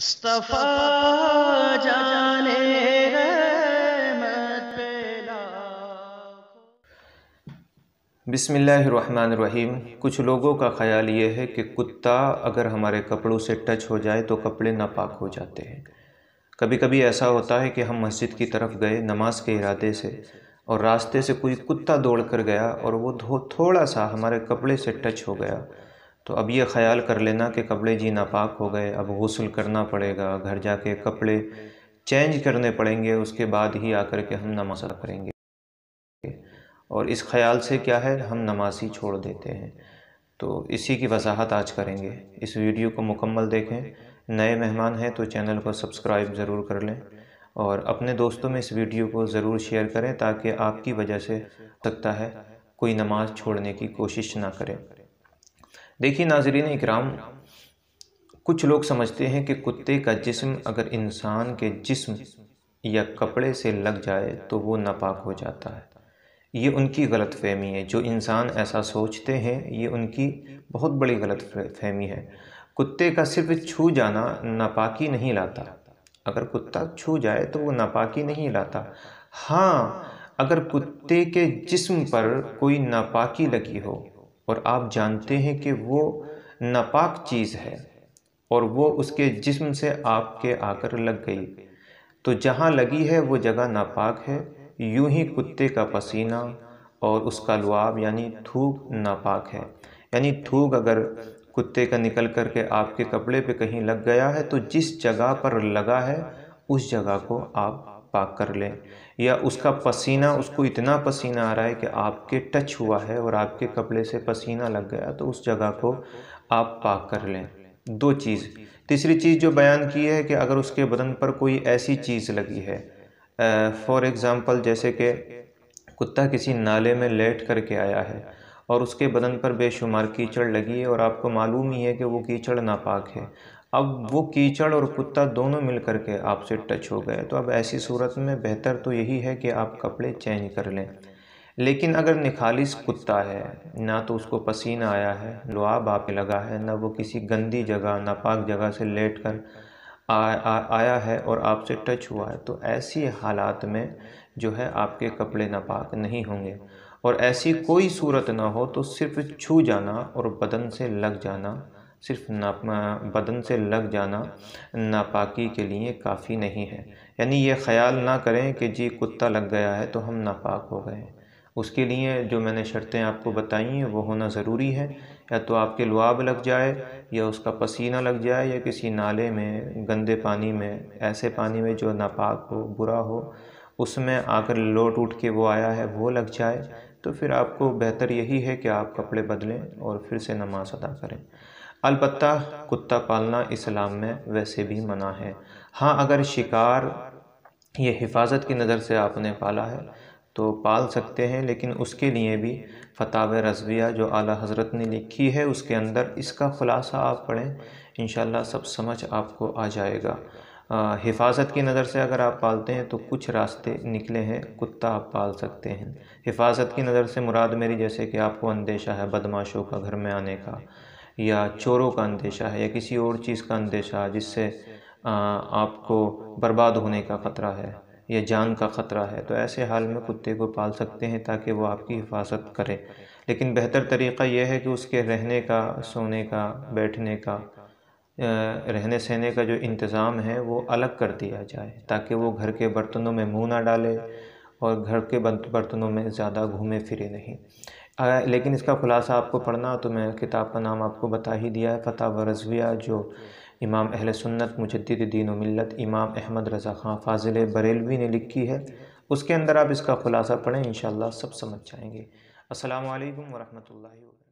مصطفیٰ جانے رحمت پیلا بسم اللہ الرحمن الرحیم۔ کچھ لوگوں کا خیال یہ ہے کہ کتا اگر ہمارے کپڑوں سے ٹچ ہو جائے تو کپڑے ناپاک ہو جاتے ہیں۔ کبھی کبھی ایسا ہوتا ہے کہ ہم مسجد کی طرف گئے نماز کے ارادے سے اور راستے سے کوئی کتا دوڑ کر گیا اور وہ تھوڑا سا ہمارے کپڑے سے ٹچ ہو گیا۔ تو اب یہ خیال کر لینا کہ کپڑے جی ناپاک ہو گئے، اب غسل کرنا پڑے گا، گھر جا کے کپڑے چینج کرنے پڑیں گے، اس کے بعد ہی آ کر کے ہم نماز کریں گے۔ اور اس خیال سے کیا ہے؟ ہم نمازی چھوڑ دیتے ہیں۔ تو اسی کی وضاحت آج کریں گے۔ اس ویڈیو کو مکمل دیکھیں۔ نئے مہمان ہیں تو چینل کو سبسکرائب ضرور کر لیں۔ اور اپنے دوستوں میں اس ویڈیو کو ضرور شیئر کریں تاکہ آپ کی وجہ سے سکتا ہے، کوئی نماز چھوڑنے کی کوشش نہ کرے دیکھیے ناظرین اکرام، کچھ لوگ سمجھتے ہیں کہ کتے کا جسم اگر انسان کے جسم یا کپڑے سے لگ جائے تو وہ ناپاک ہو جاتا ہے۔ یہ ان کی غلط فہمی ہے۔ جو انسان ایسا سوچتے ہیں، یہ ان کی بہت بڑی غلط فہمی ہے۔ کتے کا صرف چھو جانا ناپاکی نہیں لاتا۔ اگر کتا چھو جائے تو وہ ناپاکی نہیں لاتا۔ ہاں اگر کتے کے جسم پر کوئی ناپاکی لگی ہو اور آپ جانتے ہیں کہ وہ ناپاک چیز ہے اور وہ اس کے جسم سے آپ کے آ کر لگ گئی۔ تو جہاں لگی ہے وہ جگہ ناپاک ہے۔ یوں ہی کتے کا پسینہ اور اس کا لعاب یعنی تھوک ناپاک ہے۔ یعنی تھوک اگر کتے کا نکل کر کے آپ کے کپڑے پہ کہیں لگ گیا ہے تو جس جگہ پر لگا ہے، اس جگہ کو آپ پاک کر لیں۔ یا اس کا پسینہ، اس کو اتنا پسینہ آ رہا ہے کہ آپ کے ٹچ ہوا ہے اور آپ کے کپڑے سے پسینہ لگ گیا تو اس جگہ کو آپ پاک کر لیں۔ دو چیز۔ تیسری چیز جو بیان کی ہے کہ اگر اس کے بدن پر کوئی ایسی چیز لگی ہے فور ایگزامپل جیسے کہ کتا کسی نالے میں لیٹ کر کے آیا ہے۔ اور اس کے بدن پر بے شمار کیچڑ لگی ہے اور آپ کو معلوم ہی ہے کہ وہ کیچڑ ناپاک ہے۔ اب وہ کیچڑ اور کتا دونوں مل کر کے آپ سے ٹچ ہو گئے۔ تو اب ایسی صورت میں بہتر تو یہی ہے کہ آپ کپڑے چینج کر لیں۔ لیکن اگر نکھالس کتا ہے، نہ تو اس کو پسینہ آیا ہے، لعاب آپ لگا ہے، نہ وہ کسی گندی جگہ، ناپاک جگہ سے لیٹ کر آیا ہے اور آپ سے ٹچ ہوا ہے۔ تو ایسی حالات میں جو ہے آپ کے کپڑے ناپاک نہیں ہوں گے۔ اور ایسی کوئی صورت نہ ہو تو صرف چھو جانا اور بدن سے لگ جانا، صرف بدن سے لگ جانا ناپاکی کے لیے کافی نہیں ہے۔ یعنی یہ خیال نہ کریں کہ جی کتا لگ گیا ہے تو ہم ناپاک ہو گئے۔ اس کے لیے جو میں نے شرطیں آپ کو بتائی ہیں، وہ ہونا ضروری ہے۔ یا تو آپ کے لعاب لگ جائے، یا اس کا پسینہ لگ جائے، یا کسی نالے میں، گندے پانی میں، ایسے پانی میں جو ناپاک ہو، برا ہو، اس میں آ کر لوٹ اٹھ کے وہ آیا ہے، وہ لگ جائے۔ تو پھر آپ کو بہتر یہی ہے کہ آپ کپڑے بدلیں اور پھر سے نماز ادا کریں۔ البتہ کتا پالنا اسلام میں ویسے بھی منع ہے۔ ہاں اگر شکار یہ حفاظت کی نظر سے آپ نے پالا ہے تو پال سکتے ہیں، لیکن اس کے لیے بھی فتح رضویہ جو اعلیٰ حضرت نے لکھی ہے، اس کے اندر اس کا خلاصہ آپ پڑھیں، انشاءاللہ سب سمجھ آپ کو آ جائے گا۔ حفاظت کی نظر سے اگر آپ پالتے ہیں تو کچھ راستے نکلے ہیں، کتا آپ پال سکتے ہیں۔ حفاظت کی نظر سے مراد میری جیسے کہ آپ کو اندیشہ ہے بدماشوں کا گھر میں آنے کا، یا چوروں کا اندیشہ ہے، یا کسی اور چیز کا اندیشہ جس سے آپ کو برباد ہونے کا خطرہ ہے، یا جان کا خطرہ ہے۔ تو ایسے حال میں کتے کو پال سکتے ہیں تاکہ وہ آپ کی حفاظت کرے۔ لیکن بہتر طریقہ یہ ہے کہ اس کے رہنے کا، سونے کا، بیٹھنے کا رہنے سہنے کا جو انتظام ہے وہ الگ کر دیا جائے تاکہ وہ گھر کے برتنوں میں منہ نہ ڈالے اور گھر کے برتنوں میں زیادہ گھومے پھرے نہیں۔ لیکن اس کا خلاصہ آپ کو پڑھنا تو میں کتاب کا نام آپ کو بتا ہی دیا ہے، فتح و رضویہ جو امام اہل سنت مجدد دین و ملت امام احمد رضا خان فاضل بریلوی نے لکھی ہے۔ اس کے اندر آپ اس کا خلاصہ پڑھیں، انشاءاللہ سب سمجھ جائیں گے۔ السلام علیکم ورحمۃ اللہ وبرکاتہ۔